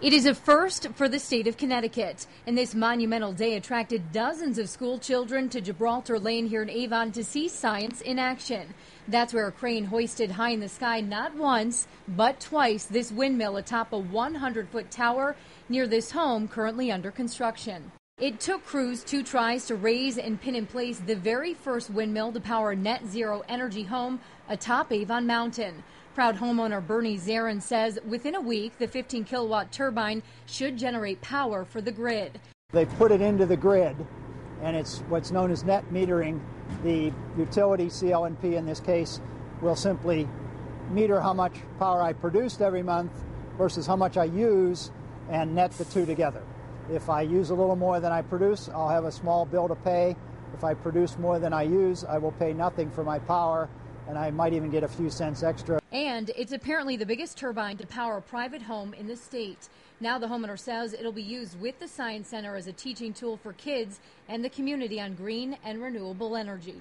It is a first for the state of Connecticut, and this monumental day attracted dozens of school children to Gibraltar Lane here in Avon to see science in action. That's where a crane hoisted high in the sky not once, but twice this windmill atop a 100 foot tower near this home currently under construction. It took crews two tries to raise and pin in place the very first windmill to power a net zero energy home atop Avon Mountain. Proud homeowner Bernie Zarin says within a week, the 15 kilowatt turbine should generate power for the grid. They put it into the grid, and it's what's known as net metering. The utility, CL&P in this case, will simply meter how much power I produced every month versus how much I use and net the two together. If I use a little more than I produce, I'll have a small bill to pay. If I produce more than I use, I will pay nothing for my power, and I might even get a few cents extra. And it's apparently the biggest turbine to power a private home in the state. Now the homeowner says it'll be used with the Science Center as a teaching tool for kids and the community on green and renewable energy.